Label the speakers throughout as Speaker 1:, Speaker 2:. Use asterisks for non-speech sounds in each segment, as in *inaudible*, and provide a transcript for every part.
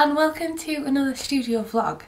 Speaker 1: and welcome to another studio vlog.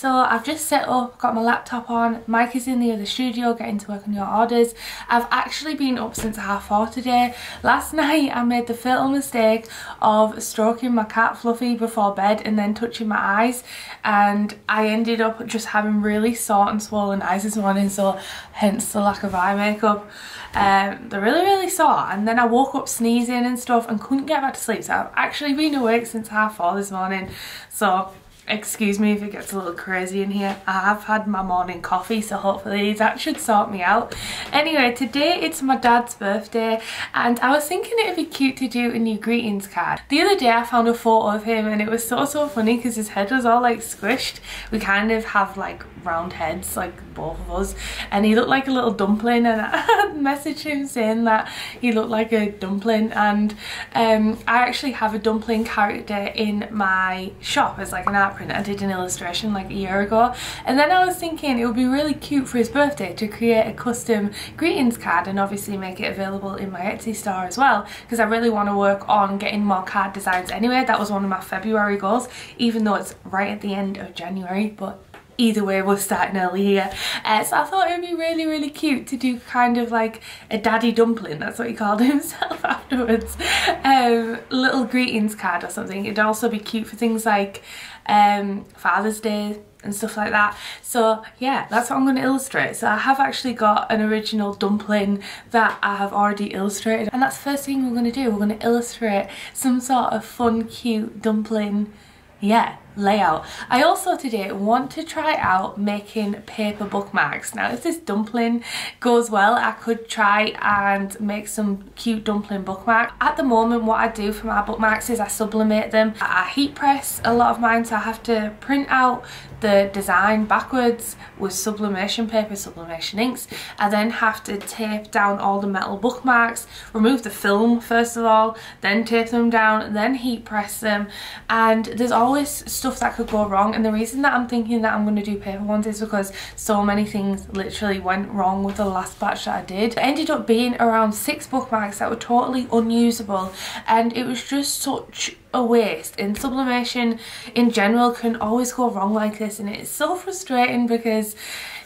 Speaker 1: So I've just set up, got my laptop on, Mike is in the other studio getting to work on your orders. I've actually been up since half four today. Last *laughs* night I made the fatal mistake of stroking my cat Fluffy before bed and then touching my eyes and I ended up just having really sore and swollen eyes this morning so hence the lack of eye makeup. Um, they're really really sore and then I woke up sneezing and stuff and couldn't get back to sleep so I've actually been awake since half four this morning so excuse me if it gets a little crazy in here. I have had my morning coffee so hopefully that should sort me out. Anyway today it's my dad's birthday and I was thinking it'd be cute to do a new greetings card. The other day I found a photo of him and it was so so funny because his head was all like squished. We kind of have like round heads like both of us and he looked like a little dumpling and *laughs* I messaged him saying that he looked like a dumpling and um, I actually have a dumpling character in my shop as like an art print I did an illustration like a year ago. And then I was thinking it would be really cute for his birthday to create a custom greetings card and obviously make it available in my Etsy store as well because I really want to work on getting more card designs anyway. That was one of my February goals even though it's right at the end of January but either way we're starting early here. Uh, so I thought it would be really really cute to do kind of like a daddy dumpling that's what he called *laughs* himself afterwards um, little greetings card or something. It'd also be cute for things like um, Father's Day and stuff like that. So yeah that's what I'm going to illustrate. So I have actually got an original dumpling that I have already illustrated. And that's the first thing we're going to do. We're going to illustrate some sort of fun cute dumpling. Yeah layout. I also today want to try out making paper bookmarks. Now if this dumpling goes well I could try and make some cute dumpling bookmarks. At the moment what I do for my bookmarks is I sublimate them. I heat press a lot of mine so I have to print out the design backwards with sublimation paper, sublimation inks. I then have to tape down all the metal bookmarks, remove the film first of all, then tape them down, then heat press them and there's always stuff that could go wrong. And the reason that I'm thinking that I'm going to do paper ones is because so many things literally went wrong with the last batch that I did. It ended up being around six bookmarks that were totally unusable. And it was just such a waste. And sublimation in general can always go wrong like this. And it's so frustrating because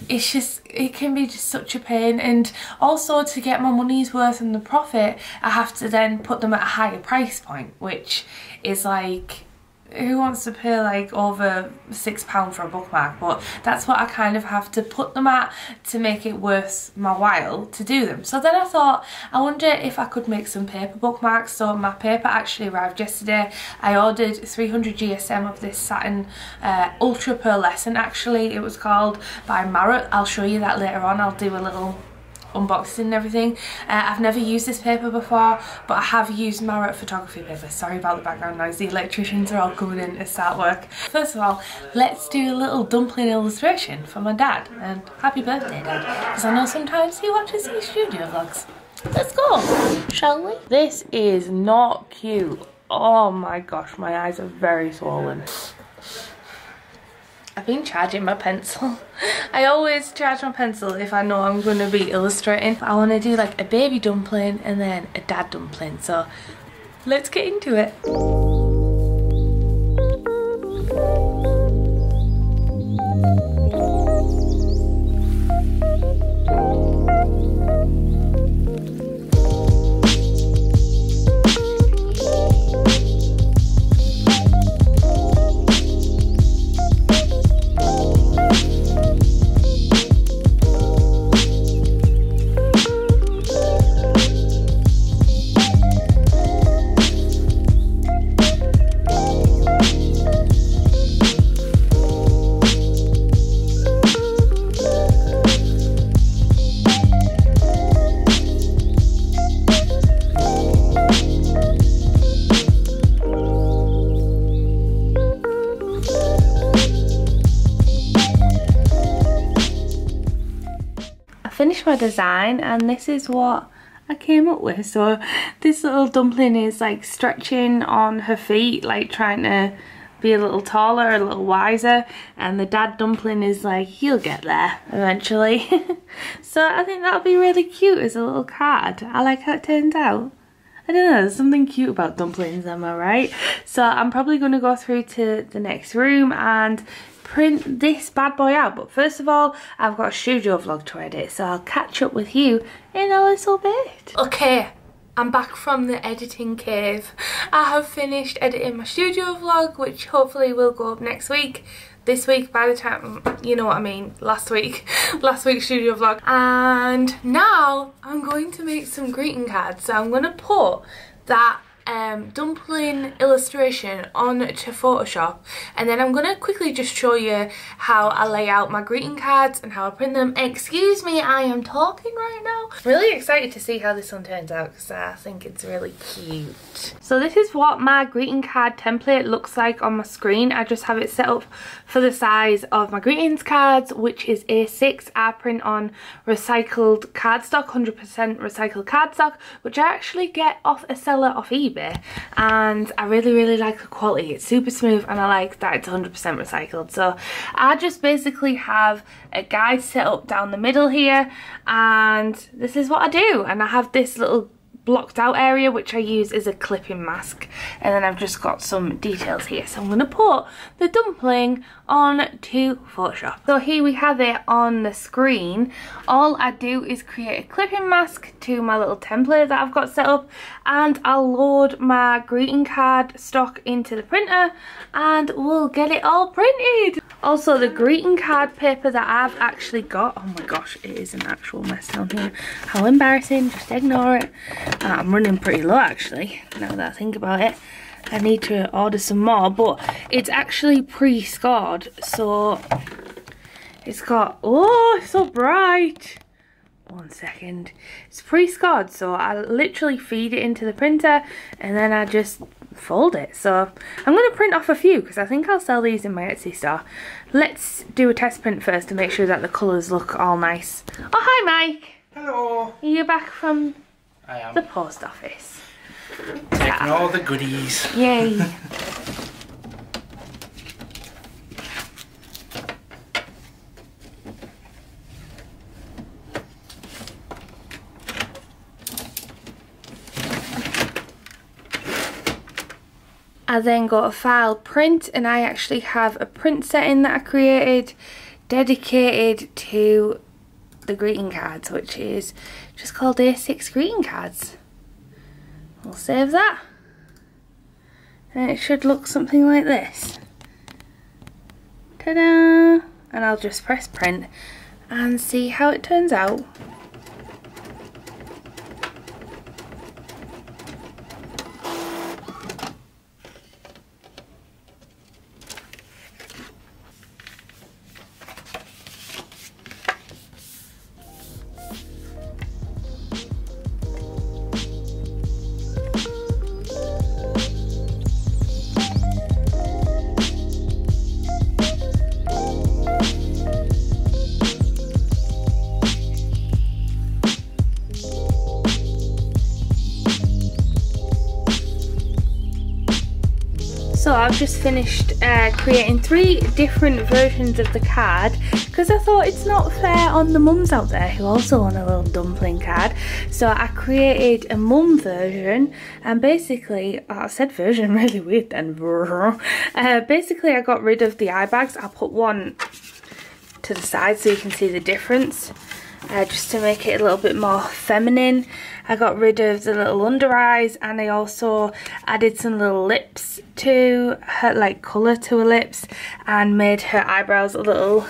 Speaker 1: it's just it can be just such a pain. And also to get my money's worth and the profit I have to then put them at a higher price point which is like who wants to pay like over six pound for a bookmark? But that's what I kind of have to put them at to make it worth my while to do them. So then I thought I wonder if I could make some paper bookmarks. So my paper actually arrived yesterday. I ordered 300 GSM of this satin uh, ultra pearlescent actually. It was called by Marrutt I'll show you that later on. I'll do a little unboxing and everything. Uh, I've never used this paper before, but I have used Marrutt photography paper. Sorry about the background noise, the electricians are all coming in to start work. First of all, let's do a little dumpling illustration for my dad. And happy birthday, Dad, because I know sometimes he watches these studio vlogs. Let's go, shall we? This is not cute. Oh my gosh, my eyes are very swollen. I've been charging my pencil. *laughs* I always charge my pencil if I know I'm going to be illustrating. I want to do like a baby dumpling and then a dad dumpling. So let's get into it. Finished my design and this is what I came up with. So this little dumpling is like stretching on her feet, like trying to be a little taller, a little wiser. And the dad dumpling is like, he'll get there eventually. *laughs* so I think that'll be really cute as a little card. I like how it turned out. I don't know, there's something cute about dumplings, am I right? So I'm probably going to go through to the next room and print this bad boy out. But first of all, I've got a studio vlog to edit, so I'll catch up with you in a little bit. Okay, I'm back from the editing cave. I have finished editing my studio vlog, which hopefully will go up next week this week by the time you know what I mean last week *laughs* last week's studio vlog and now I'm going to make some greeting cards so I'm going to put that um, dumpling illustration onto Photoshop and then I'm going to quickly just show you how I lay out my greeting cards and how I print them. Excuse me, I am talking right now. Really excited to see how this one turns out because I think it's really cute. So this is what my greeting card template looks like on my screen. I just have it set up for the size of my greetings cards which is A6. I print on recycled cardstock, 100% recycled cardstock which I actually get off a seller off eBay eBay and I really really like the quality. It's super smooth and I like that it's 100% recycled. So I just basically have a guide set up down the middle here and this is what I do. And I have this little blocked out area which I use as a clipping mask. And then I've just got some details here. So I'm going to put the dumpling on to Photoshop. So here we have it on the screen. All I do is create a clipping mask to my little template that I've got set up and I'll load my greeting card stock into the printer and we'll get it all printed. Also the greeting card paper that I've actually got, oh my gosh it is an actual mess down here. How embarrassing, just ignore it. Uh, I'm running pretty low actually now that I think about it. I need to order some more, but it's actually pre-scored, so it's got, oh, it's so bright. One second. It's pre-scored, so I literally feed it into the printer and then I just fold it. So I'm going to print off a few because I think I'll sell these in my Etsy store. Let's do a test print first to make sure that the colours look all nice. Oh, hi Mike.
Speaker 2: Hello.
Speaker 1: Are you back from the post office?
Speaker 2: Taking all the goodies.
Speaker 1: Yay. I then got a file print and I actually have a print setting that I created dedicated to the greeting cards which is just called A6 greeting cards. We'll save that. And it should look something like this. Ta-da! And I'll just press print and see how it turns out. So I've just finished uh, creating three different versions of the card because I thought it's not fair on the mums out there who also want a little dumpling card. So I created a mum version and basically, oh, I said version *laughs* really weird then. *laughs* Uh, basically I got rid of the eye bags. I put one to the side so you can see the difference uh, just to make it a little bit more feminine. I got rid of the little under eyes and I also added some little lips to her, like colour to her lips and made her eyebrows a little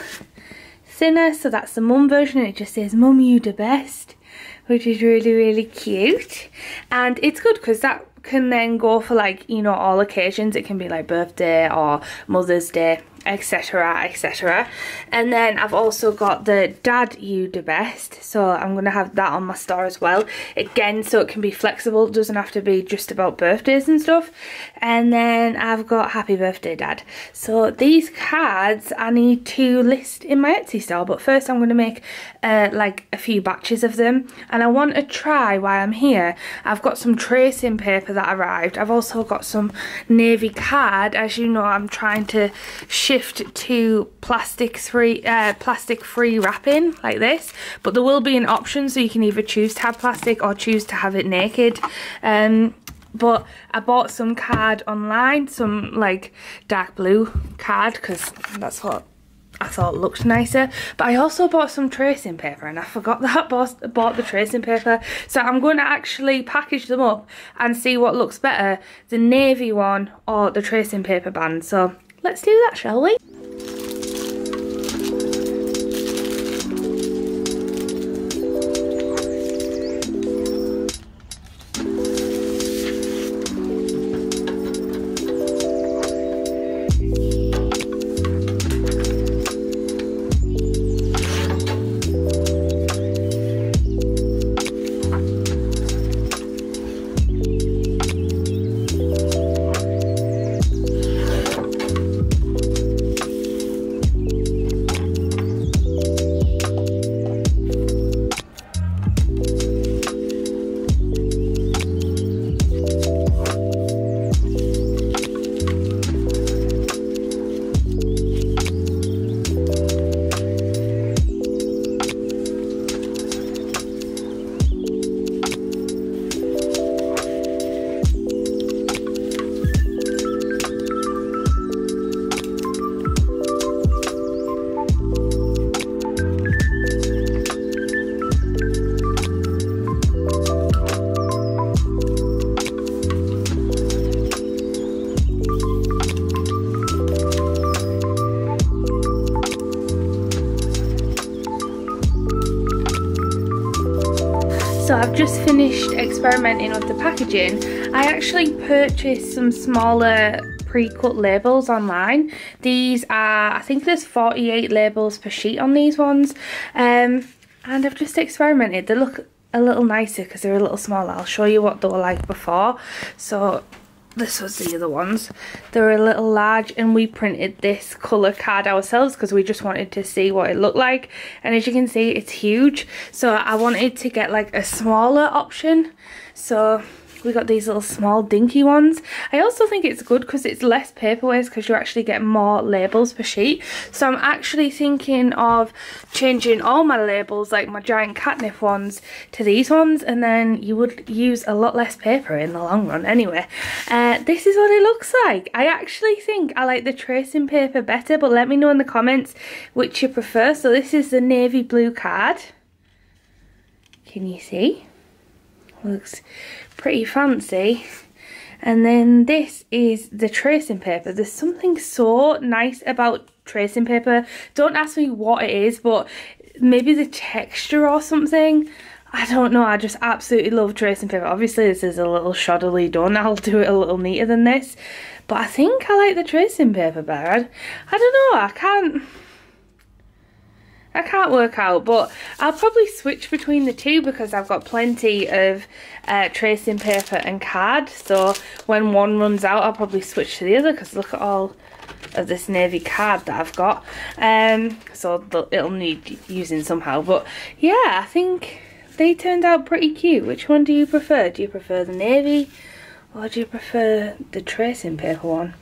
Speaker 1: thinner. So that's the mum version. It just says, Mum, you the best, which is really, really cute. And it's good because that can then go for like, you know, all occasions. It can be like birthday or Mother's Day etc etc and then I've also got the dad you the best. So I'm gonna have that on my store as well. Again so it can be flexible. It doesn't have to be just about birthdays and stuff. And then I've got happy birthday dad. So these cards I need to list in my Etsy store but first I'm gonna make uh, like a few batches of them. And I want to try while I'm here I've got some tracing paper that arrived. I've also got some navy card. As you know I'm trying to ship shift to plastic free uh, plastic free wrapping like this but there will be an option so you can either choose to have plastic or choose to have it naked. Um, but I bought some card online some like dark blue card because that's what I thought looked nicer. But I also bought some tracing paper and I forgot *laughs* that I bought the tracing paper. So I'm going to actually package them up and see what looks better the navy one or the tracing paper band. So let's do that shall we experimenting with the packaging. I actually purchased some smaller pre-cut labels online. These are, I think there's 48 labels per sheet on these ones. Um, and I've just experimented. They look a little nicer because they're a little smaller. I'll show you what they were like before. So this was the other ones they were a little large and we printed this color card ourselves because we just wanted to see what it looked like and as you can see it's huge so I wanted to get like a smaller option so we got these little small dinky ones. I also think it's good because it's less paper waste because you actually get more labels per sheet. So I'm actually thinking of changing all my labels, like my giant Katnipp ones, to these ones and then you would use a lot less paper in the long run anyway. Uh, this is what it looks like. I actually think I like the tracing paper better but let me know in the comments which you prefer. So this is the navy blue card. Can you see? Looks pretty fancy. And then this is the tracing paper. There's something so nice about tracing paper. Don't ask me what it is, but maybe the texture or something. I don't know, I just absolutely love tracing paper. Obviously this is a little shoddily done, *laughs* I'll do it a little neater than this. But I think I like the tracing paper better. I, I don't know, I can't... I can't work out, but I'll probably switch between the two because I've got plenty of uh, tracing paper and card. So when one runs out, I'll probably switch to the other because look at all of this navy card that I've got. Um, so it'll need using somehow. But yeah, I think they turned out pretty cute. Which one do you prefer? Do you prefer the navy or do you prefer the tracing paper one?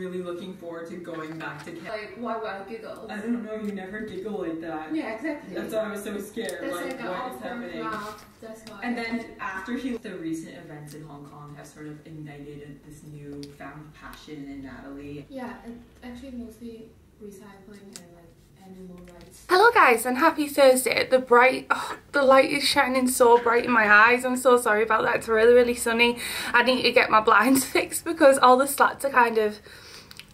Speaker 3: Really looking forward to going back to camp.
Speaker 4: Like, why would I giggle?
Speaker 3: I don't know, you never giggle like that.
Speaker 4: Yeah, exactly.
Speaker 3: That's why I was so scared.
Speaker 4: That's
Speaker 3: like,
Speaker 4: like
Speaker 3: what is happening?
Speaker 4: Laugh. That's why.
Speaker 3: And then after he, the recent events in Hong Kong have sort of ignited this new found passion in Natalie.
Speaker 4: Yeah, actually mostly recycling and like animal rights.
Speaker 1: Hello guys and happy Thursday. The bright, oh, the light is shining so bright in my eyes. I'm so sorry about that. It's really, really sunny. I need to get my blinds *laughs* fixed because all the slats are kind of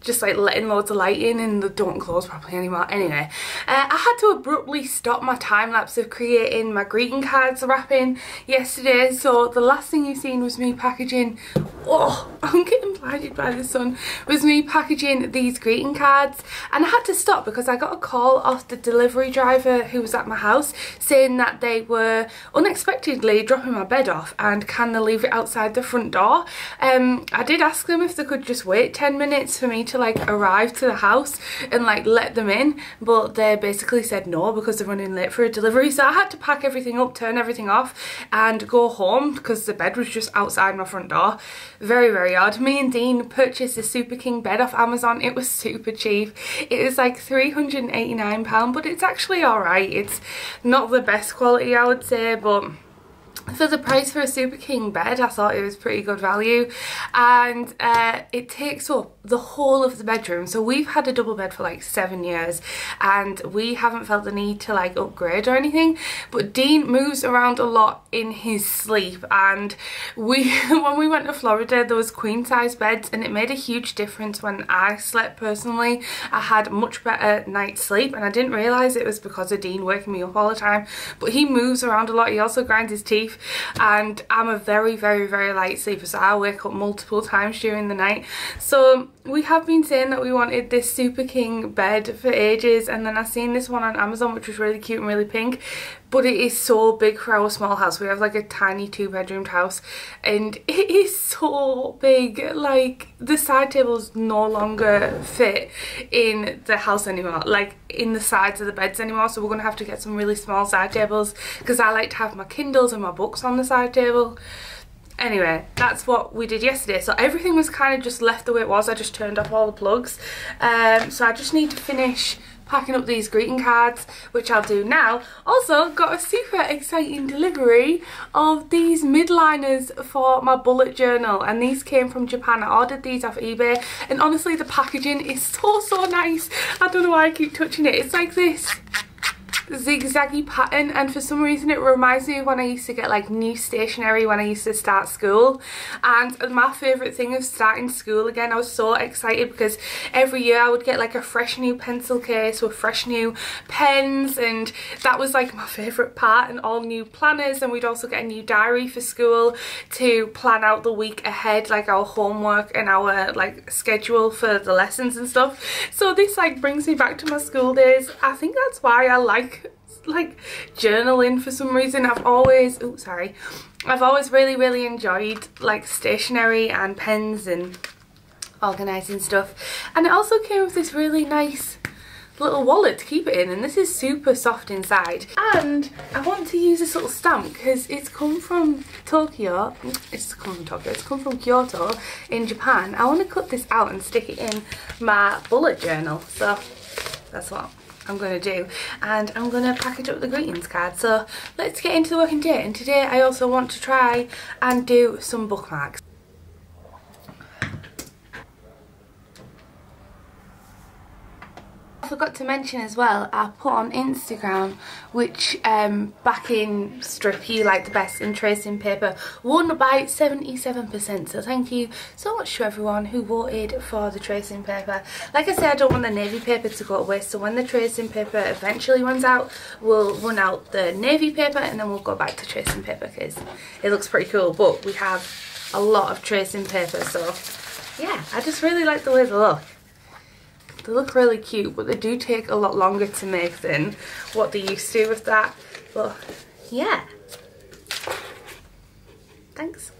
Speaker 1: just like letting loads of light in and they don't close properly anymore. Anyway, uh, I had to abruptly stop my time lapse of creating my greeting cards wrapping yesterday. So the last thing you've seen was me packaging oh, *laughs* I'm getting blinded by the sun, was me packaging these greeting cards. And I had to stop because I got a call off the delivery driver who was at my house saying that they were unexpectedly dropping my bed off and can they leave it outside the front door. Um, I did ask them if they could just wait 10 minutes for me to like arrive to the house and like let them in, but they basically said no because they're running late for a delivery. So I had to pack everything up, turn everything off and go home because the bed was just outside my front door. Very, very odd. Me and Dean purchased a Super King bed off Amazon. It was super cheap. It was like £389, but it's actually alright. It's not the best quality, I would say, but for the price for a Super King bed I thought it was pretty good value. And uh, it takes up the whole of the bedroom. So we've had a double bed for like seven years and we haven't felt the need to like upgrade or anything. But Dean moves around a lot in his sleep and we *laughs* when we went to Florida there was queen size beds and it made a huge difference when I slept personally. I had much better night's sleep and I didn't realise it was because of Dean waking me up all the time. But he moves around a lot. He also grinds his teeth and I'm a very very very light sleeper so I wake up multiple times during the night. So we have been saying that we wanted this Super King bed for ages and then I seen this one on Amazon which was really cute and really pink but it is so big for our small house. We have like a tiny two bedroomed house and *laughs* it is so big. Like the side tables no longer fit in the house anymore like in the sides of the beds anymore so we're gonna have to get some really small side tables because I like to have my Kindles and my books on the side table anyway that's what we did yesterday. So everything was kind of just left the way it was. I just turned off all the plugs. Um, so I just need to finish packing up these greeting cards which I'll do now. Also got a super exciting delivery of these Mildliners for my bullet journal. And these came from Japan. I ordered these off eBay. And honestly the packaging is so so nice. I don't know why I keep touching it. It's like this zigzaggy pattern and for some reason it reminds me of when I used to get like new stationery when I used to start school. And my favourite thing of starting school again I was so excited because every year I would get like a fresh new pencil case with fresh new pens and that was like my favourite part and all new planners and we'd also get a new diary for school to plan out the week ahead like our homework and our like schedule for the lessons and stuff. So this like brings me back to my school days. I think that's why I like like journaling for some reason. I've always, oh sorry, I've always really really enjoyed like stationery and pens and organising stuff. And it also came with this really nice little wallet to keep it in and this is super soft inside. And I want to use this little stamp because it's come from Tokyo. It's come from Tokyo. It's come from Kyoto in Japan. I want to cut this out and stick it in my bullet journal. So that's what I'm going to do. And I'm going to package up the greetings card. So let's get into the working day. And today I also want to try and do some bookmarks I forgot to mention as well, I put on Instagram which um, backing strip you like the best in tracing paper won by 77% so thank you so much to everyone who voted for the tracing paper. Like I said I don't want the navy paper to go to waste so when the tracing paper eventually runs out we'll run out the navy paper and then we'll go back to tracing paper because it looks pretty cool but we have a lot of tracing paper so yeah I just really like the way they look. They look really cute, but they do take a lot longer to make than what they used to with that. But yeah. Thanks.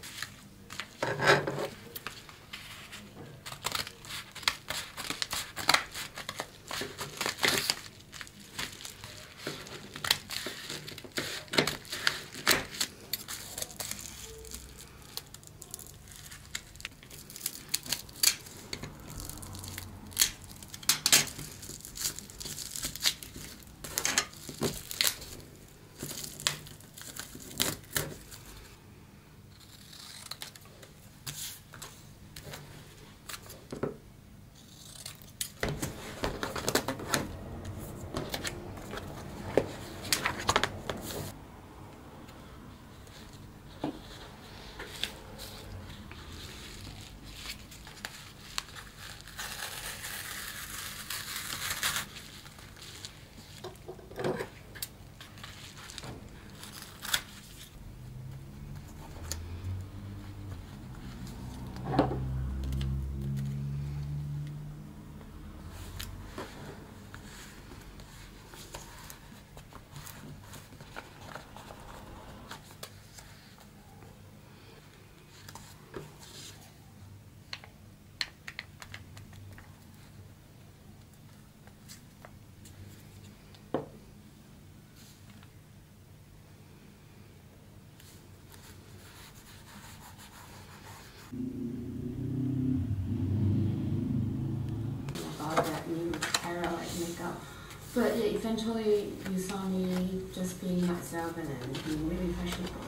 Speaker 4: But yeah, eventually you saw me just being myself and being really fashionable.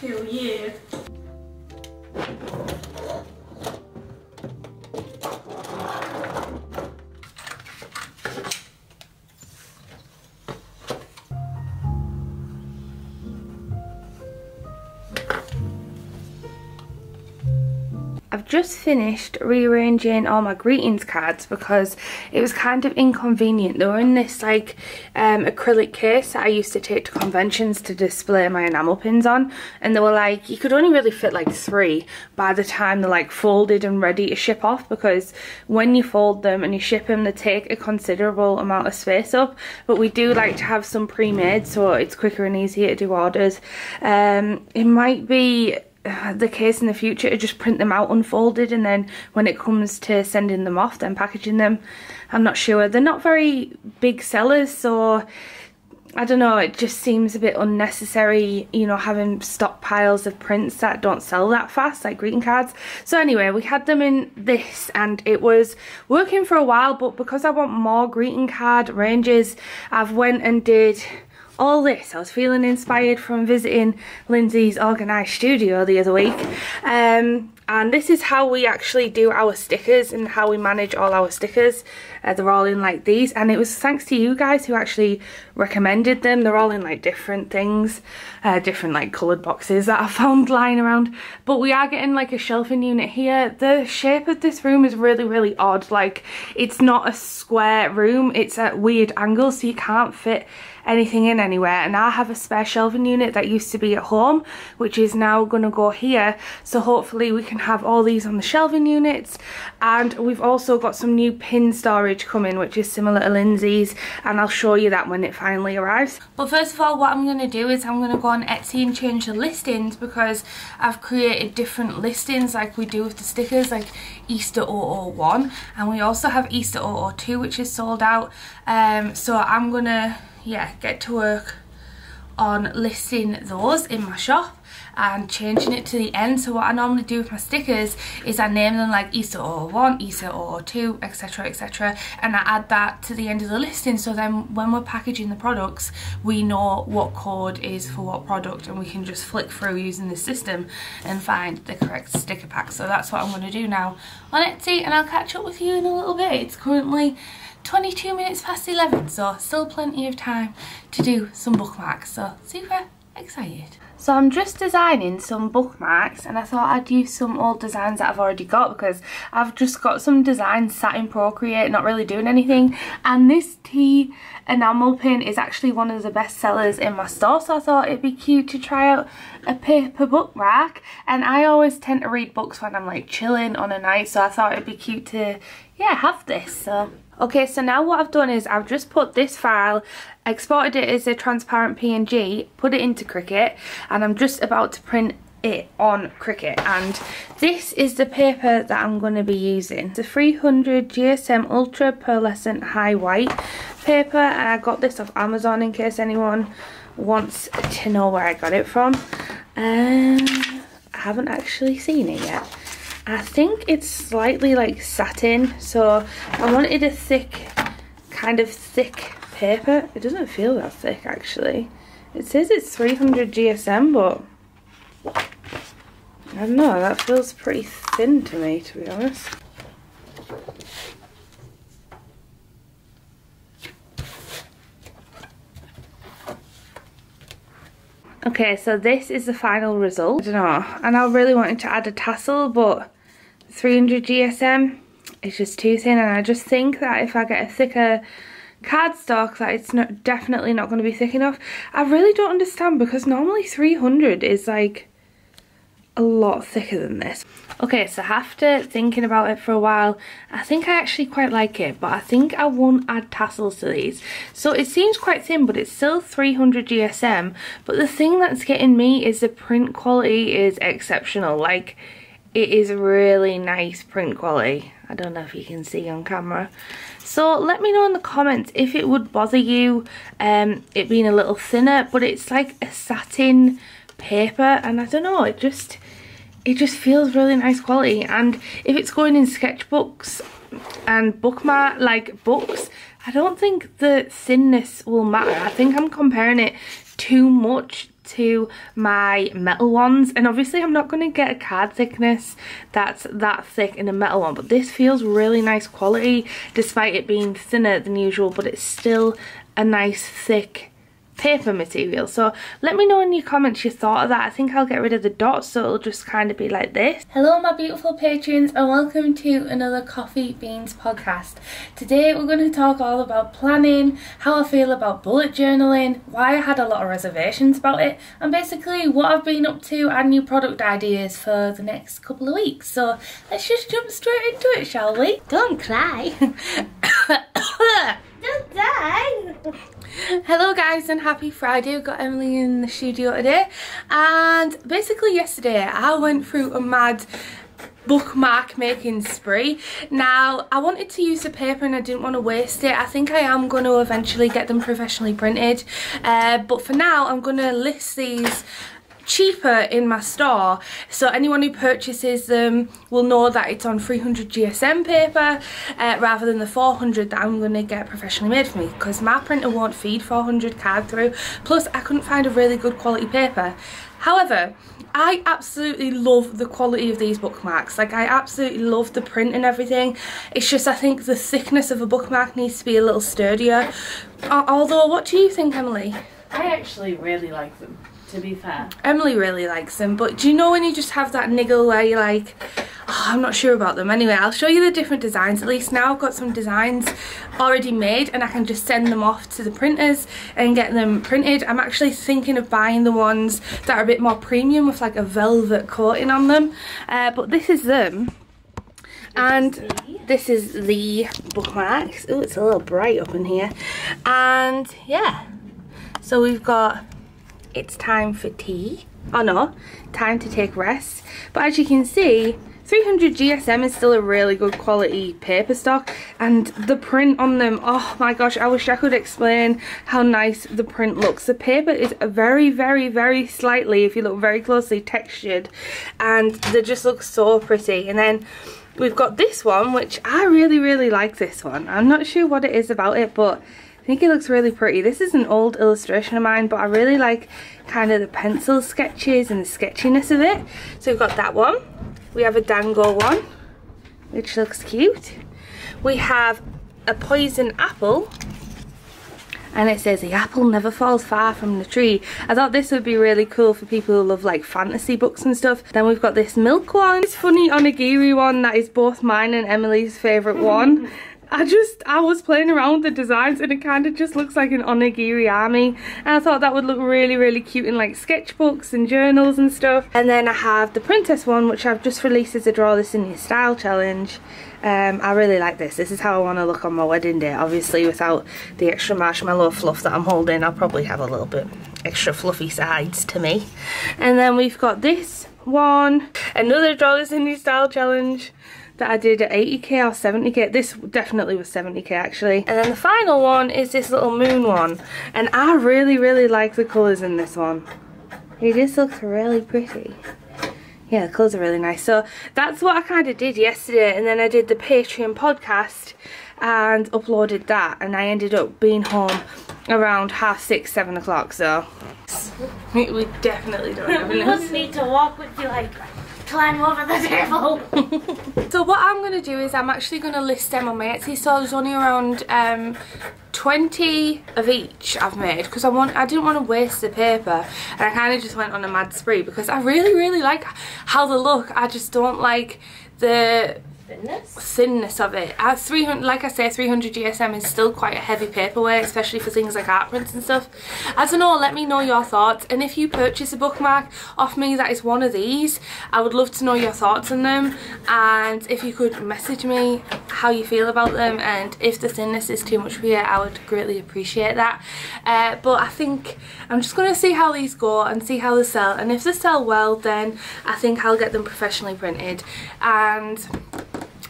Speaker 4: So. Hell yeah.
Speaker 1: I've just finished rearranging all my greetings cards because it was kind of inconvenient. They were in this like um, acrylic case that I used to take to conventions to display my enamel pins on and they were like, you could only really fit like three by the time they're like folded and ready to ship off because when you fold them and you ship them they take a considerable amount of space up but we do like to have some pre-made so it's quicker and easier to do orders. Um, it might be the case in the future to just print them out unfolded and then when it comes to sending them off then packaging them. I'm not sure. They're not very big sellers so I don't know. It just seems a bit unnecessary you know having stockpiles of prints that don't sell that fast like greeting cards. So anyway we had them in this and it was working for a while but because I want more greeting card ranges I've went and did all this. I was feeling inspired from visiting Lindsay's organised studio the other week. Um, and this is how we actually do our stickers and how we manage all our stickers. Uh, they're all in like these and it was thanks to you guys who actually recommended them. They're all in like different things, uh, different like coloured boxes that I *laughs* found lying around. But we are getting like a shelving unit here. The shape of this room is really, really odd. Like it's not a square room, it's at weird angles so you can't fit anything in anywhere. And I have a spare shelving unit that used to be at home which is now going to go here. So hopefully we can have all these on the shelving units. And we've also got some new pin storage coming which is similar to Lindsay's and I'll show you that when it finally arrives. But first of all what I'm going to do is I'm going to go on Etsy and change the listings because I've created different listings like we do with the stickers like Easter 001 and we also have Easter 002 which is sold out. Um, so I'm going to yeah, get to work on listing those in my shop and changing it to the end. So what I normally do with my stickers is I name them like Easter 001, Easter 002 etc etc and I add that to the end of the listing. So then when we're packaging the products we know what code is for what product and we can just flick through using the system and find the correct sticker pack. So that's what I'm going to do now on Etsy and I'll catch up with you in a little bit. It's currently 22 minutes past 11 so still plenty of time to do some bookmarks so super excited. So I'm just designing some bookmarks and I thought I'd use some old designs that I've already got because I've just got some designs sat in Procreate not really doing anything and this tea enamel pin is actually one of the best sellers in my store so I thought it'd be cute to try out a paper bookmark and I always tend to read books when I'm like chilling on a night so I thought it'd be cute to yeah have this so Okay, so now what I've done is I've just put this file, exported it as a transparent PNG, put it into Cricut, and I'm just about to print it on Cricut and this is the paper that I'm going to be using. It's a 300 GSM Ultra Pearlescent High White paper and I got this off Amazon in case anyone wants to know where I got it from. Um, I haven't actually seen it yet. I think it's slightly like satin so I wanted a thick kind of thick paper. It doesn't feel that thick actually. It says it's 300 GSM but I don't know that feels pretty thin to me to be honest Okay, so this is the final result. I don't know, and I really wanted to add a tassel, but 300 GSM is just too thin, and I just think that if I get a thicker cardstock, that it's not definitely not going to be thick enough. I really don't understand because normally 300 is like a lot thicker than this. Okay, so after thinking about it for a while, I think I actually quite like it, but I think I won't add tassels to these. So it seems quite thin, but it's still 300 GSM, but the thing that's getting me is the print quality is exceptional. Like, it is really nice print quality. I don't know if you can see on camera. So let me know in the comments if it would bother you, um, it being a little thinner, but it's like a satin paper, and I don't know, it just it just feels really nice quality. And if it's going in sketchbooks and bookmark like books I don't think the thinness will matter. I think I'm comparing it too much to my metal ones. And obviously I'm not going to get a card thickness that's that thick in a metal one but this feels really nice quality despite it being thinner than usual but it's still a nice thick paper material. So let me know in your comments your thought of that. I think I'll get rid of the dots so it'll just kind of be like this. Hello my beautiful patrons and welcome to another coffee beans podcast. Today we're going to talk all about planning how I feel about bullet journaling why I had a lot of reservations about it and basically what I've been up to and new product ideas for the next couple of weeks. So let's just jump straight into it shall we? Don't cry. *coughs* *coughs* *coughs* Don't die Hello guys and happy Friday. We've got Emily in the studio today and basically yesterday I went through a mad bookmark making spree. Now I wanted to use the paper and I didn't want to waste it. I think I am going to eventually get them professionally printed uh, but for now I'm going to list these cheaper in my store so anyone who purchases them will know that it's on 300 GSM paper uh, rather than the 400 that I'm going to get professionally made for me because my printer won't feed 400 card through. Plus I couldn't find a really good quality paper. However I absolutely love the quality of these bookmarks. Like I absolutely love the print and everything. It's just I think the thickness of a bookmark needs to be a little sturdier. Although what do you think Emily?
Speaker 4: I actually really like them to be fair.
Speaker 1: Emily really likes them, but do you know when you just have that niggle where you're like, oh, I'm not sure about them. Anyway, I'll show you the different designs. At least now I've got some designs already made and I can just send them off to the printers and get them printed. I'm actually thinking of buying the ones that are a bit more premium with like a velvet coating on them. Uh, but this is them. And this is the bookmarks. Oh, it's a little bright up in here. And yeah, so we've got it's time for tea. Oh no, time to take rest. But as you can see, 300 GSM is still a really good quality paper stock and the print on them, oh my gosh, I wish I could explain how nice the print looks. The paper is very, very, very slightly, if you look very closely, textured and they just look so pretty. And then we've got this one, which I really, really like this one. I'm not sure what it is about it, but I think it looks really pretty. This is an old illustration of mine, but I really like kind of the pencil sketches and the sketchiness of it. So we've got that one. We have a dango one, which looks cute. We have a poison apple, and it says the apple never falls far from the tree. I thought this would be really cool for people who love like fantasy books and stuff. Then we've got this milk one. This funny onigiri one that is both mine and Emily's favourite one. *laughs* I just, I was playing around with the designs and it kind of just looks like an onigiri army. And I thought that would look really, really cute in like sketchbooks and journals and stuff. And then I have the princess one, which I've just released as a Draw This In Your Style challenge. Um, I really like this. This is how I want to look on my wedding day. Obviously without the extra marshmallow fluff that I'm holding, I'll probably have a little bit extra fluffy sides to me. And then we've got this one, another Draw This In Your Style challenge that I did at 80k or 70k. This definitely was 70k actually. And then the final one is this little moon one. And I really, really like the colours in this one. It just looks really pretty. Yeah, the colours are really nice. So that's what I kind of did yesterday. And then I did the Patreon podcast and uploaded that. And I ended up being home around half six, seven o'clock. So we definitely don't have *laughs* enough.
Speaker 4: We need to walk with you like climb over the table. *laughs*
Speaker 1: so what I'm going to do is I'm actually going to list them on my Etsy store. There's only around um, 20 of each I've made because I want I didn't want to waste the paper and I kind of just went on a mad spree because I really really like how they look. I just don't like the
Speaker 4: thinness?
Speaker 1: thinness of it. At 300, like I say, 300 GSM is still quite a heavy paperweight, especially for things like art prints and stuff. I don't know, let me know your thoughts. And if you purchase a bookmark off me that is one of these, I would love to know your thoughts on them. And if you could message me how you feel about them and if the thinness is too much for you, I would greatly appreciate that. Uh, but I think I'm just going to see how these go and see how they sell. And if they sell well, then I think I'll get them professionally printed. And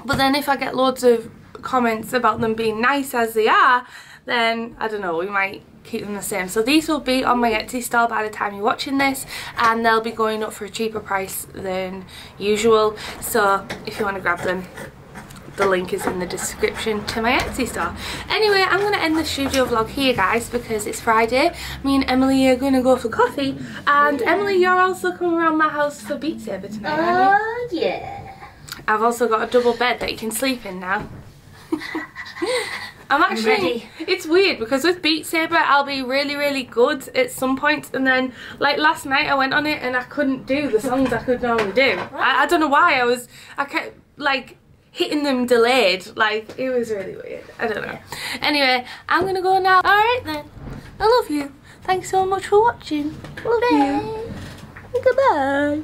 Speaker 1: but then if I get loads of comments about them being nice as they are, then I don't know, we might keep them the same. So these will be on my Etsy store by the time you're watching this and they'll be going up for a cheaper price than usual. So if you want to grab them, the link is in the description to my Etsy store. Anyway, I'm going to end the studio vlog here, guys, because it's Friday. Me and Emily are going to go for coffee. And Emily, you're also coming around my house for Beat Saber tonight?
Speaker 4: Oh, yeah.
Speaker 1: I've also got a double bed that you can sleep in now. *laughs* I'm actually,
Speaker 4: ready.
Speaker 1: it's weird because with Beat Saber I'll be really really good at some points and then like last night I went on it and I couldn't do the songs I could normally do. I, I don't know why I was, I kept like hitting them delayed, like it was really weird. I don't know. Anyway, I'm gonna go now. Alright then, I love you. Thanks so much for watching. Love you. Goodbye.